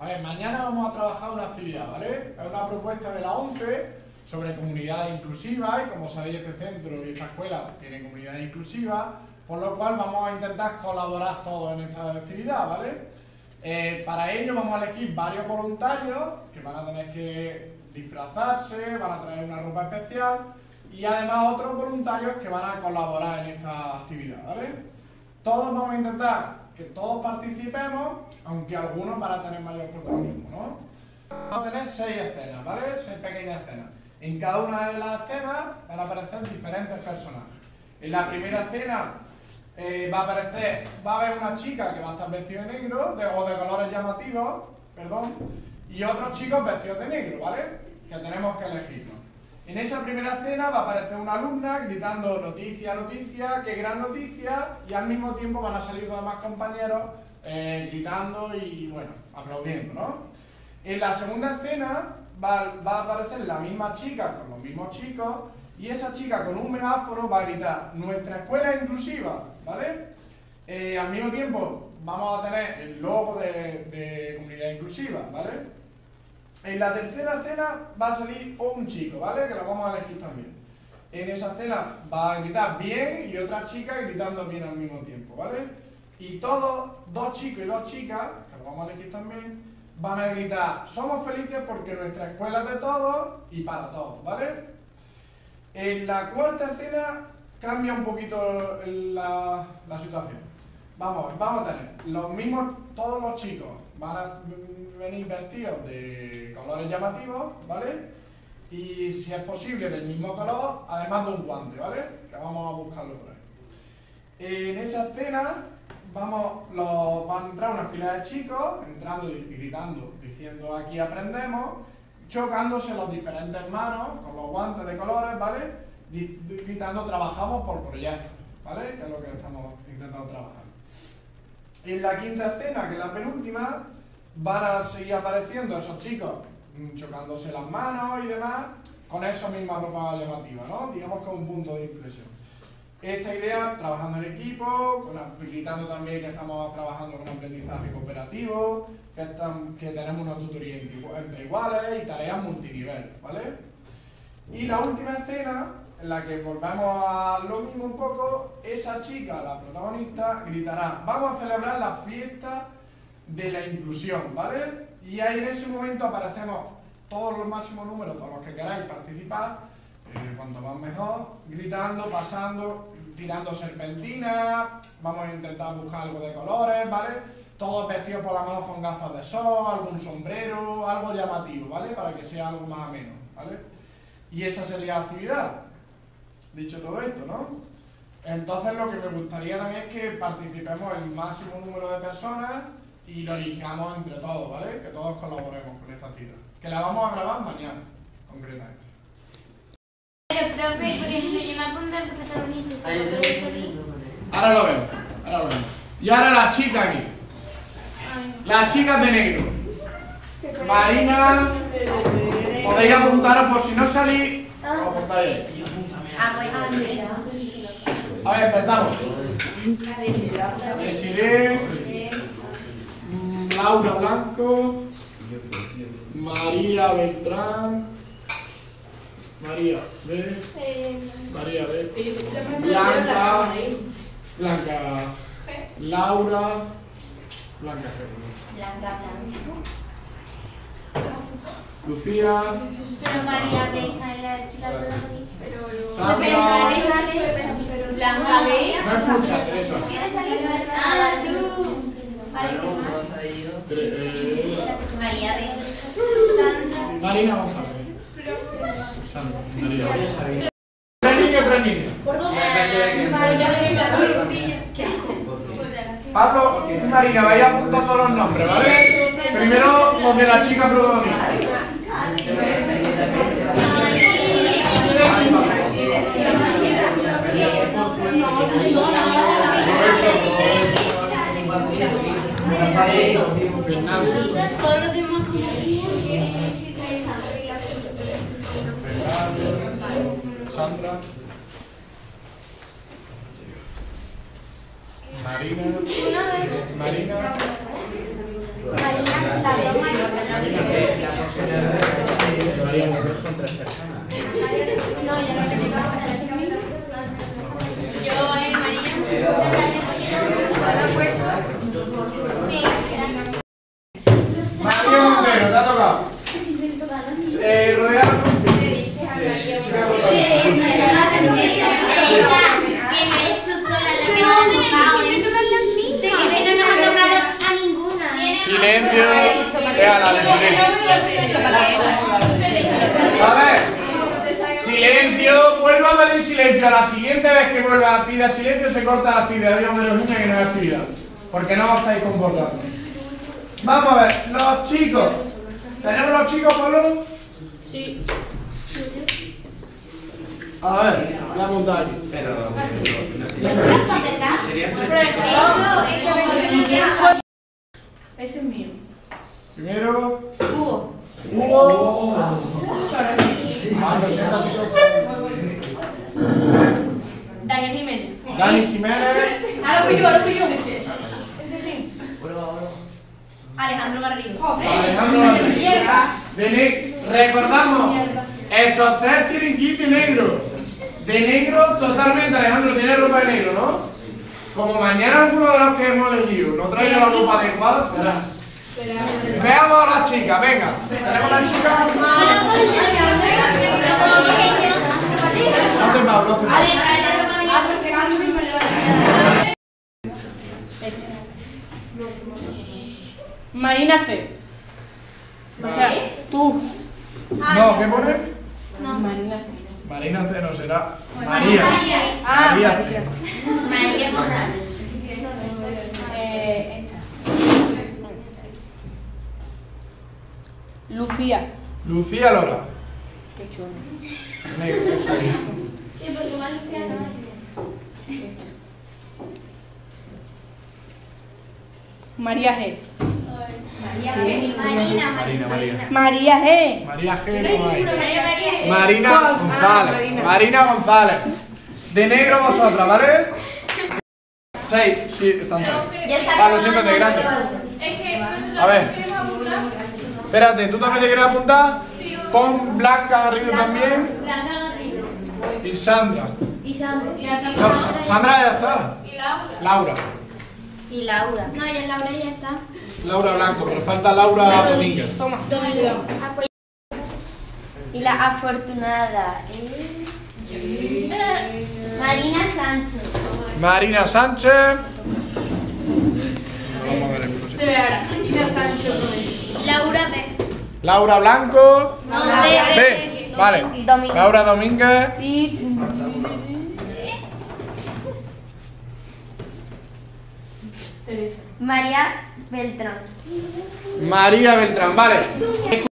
A ver, mañana vamos a trabajar una actividad, ¿vale? Es una propuesta de la ONCE sobre comunidades inclusivas y como sabéis este centro y esta escuela tiene comunidades inclusivas, por lo cual vamos a intentar colaborar todos en esta actividad, ¿vale? Eh, para ello vamos a elegir varios voluntarios que van a tener que disfrazarse, van a traer una ropa especial y además otros voluntarios que van a colaborar en esta actividad, ¿vale? Todos vamos a intentar que todos participemos, aunque algunos van a tener mayor protagonismo, ¿no? Vamos a tener seis escenas, ¿vale? Seis pequeñas escenas. En cada una de las escenas van a aparecer diferentes personajes. En la primera escena eh, va a aparecer, va a haber una chica que va a estar vestida de negro, o de colores llamativos, perdón, y otros chicos vestidos de negro, ¿vale? Que tenemos que elegirnos. En esa primera escena va a aparecer una alumna gritando noticia, noticia, qué gran noticia, y al mismo tiempo van a salir los demás compañeros eh, gritando y, bueno, aplaudiendo, ¿no? En la segunda escena va, a aparecer la misma chica con los mismos chicos, y esa chica con un megáfono va a gritar, nuestra escuela es inclusiva, ¿vale? Eh, al mismo tiempo vamos a tener el logo de, de comunidad inclusiva, ¿vale? En la tercera escena va a salir un chico, ¿vale? Que lo vamos a elegir también. En esa escena va a gritar bien y otra chica gritando bien al mismo tiempo, ¿vale? Y todos, dos chicos y dos chicas, que lo vamos a elegir también, van a gritar, somos felices porque nuestra escuela es de todos y para todos, ¿vale? En la cuarta escena cambia un poquito la, la situación. Vamos, vamos a tener los mismos, todos los chicos van a venir vestidos de colores llamativos, ¿vale? Y si es posible del mismo color, además de un guante, ¿vale? Que vamos a buscarlo por ahí. En esa escena vamos, los, van a entrar una fila de chicos, entrando y gritando, diciendo aquí aprendemos, chocándose los diferentes manos con los guantes de colores, ¿vale? Gritando trabajamos por proyectos, ¿vale? Que es lo que estamos intentando trabajar. En la quinta escena, que es la penúltima, van a seguir apareciendo esos chicos mm, chocándose las manos y demás con esa misma ropa llamativa, ¿no? Digamos que un punto de inflexión. Esta idea, trabajando en equipo, gritando también que estamos trabajando con aprendizaje cooperativo, que, que tenemos una tutoría entre iguales y tareas multinivel, ¿vale? Y la última escena, en la que volvemos a lo mismo un poco, esa chica, la protagonista, gritará, vamos a celebrar la fiesta de la inclusión, ¿vale? Y ahí en ese momento aparecemos todos los máximos números, todos los que queráis participar, eh, cuanto más mejor, gritando, pasando, tirando serpentinas, vamos a intentar buscar algo de colores, ¿vale? Todos vestidos por la mano con gafas de sol, algún sombrero, algo llamativo, ¿vale? Para que sea algo más ameno, ¿vale? Y esa sería la actividad. Dicho todo esto, ¿no? Entonces lo que me gustaría también es que participemos el máximo número de personas y lo elijamos entre todos, ¿vale? Que todos colaboremos con esta cita. Que la vamos a grabar mañana, concretamente. Pero, profe, por ejemplo, yo me apunto al protagonismo. Ahora lo vemos, ahora lo vemos. Y ahora las chicas aquí. Las chicas de negro. Marina, podéis apuntaros por si no salís, apuntáis ahí. A ver, empezamos. Desiree. Laura Blanco, María Beltrán, María B, María B, Blanca, Blanca, Laura, Blanca Lucía, pero María B está en la chica pero Sandra, Blanca B. no escucha, Teresa. Ah, tú. María B. Marina González. Sandra, María. Tres niños, tres niños. Pablo y Marina, vais apuntando los nombres, ¿vale? Primero los de la chica protagonista. Todos los demás Sandra. Marina. Marina. Marina, la Marina. Marina. Silencio. De silencio. A ver. Silencio. Vuelva a pedir silencio. La siguiente vez que vuelva a pedir silencio se corta la actividad. Dios los niños que no es actividad. Porque no os estáis comportando. Vamos a ver. Los chicos. ¿Tenemos los chicos, Pablo? Sí. A ver, la montaña. Ese es mío. Primero. Hugo. Hugo. Daniel Jiménez. Dani Jiménez. Ahora fui yo, ahora fui yo. Ese es mío. Alejandro Garrido. Alejandro. De ne- Recordamos, esos tres tienen kit de negro. De negro totalmente, Alejandro, tiene ropa de negro, ¿no? Como mañana alguno de los que hemos elegido no traiga la ropa adecuada, será. Veamos a las chicas, venga. ¿Tenemos las chicas? Marina C. O sea, tú. No, ¿qué pone? Marina C. Marina C no será. María. Ah, María. María. María Morales. Eh. Lucía. Lucía Lora. Qué chulo. Negro. Sí, porque más Luciana. María G. Marina, Marina, Marina. María G. María G no hay. María, María. Marina González. Marina. Marina González. De negro vosotras, ¿vale? Seis, sí, están seis. Ya sabes Vale, cómo siéntate, es grande. Es que A ver. Espérate, ¿tú también te quieres apuntar? Pon Blanca Garrido también. Y Sandra. Y Sandra. No, Sandra ya está. Y Laura. Laura. Y Laura. No, ya Laura ya está. Laura Blanco, pero falta Laura Domínguez. Toma. Y la afortunada es. Marina Sánchez. Marina Sánchez. Vamos a ver el. Se ve ahora. Marina Sánchez. Laura B. Laura Blanco. No, B. Vale. Domínguez. Laura Domínguez. Y. Teresa. María Beltrán. María Beltrán, vale.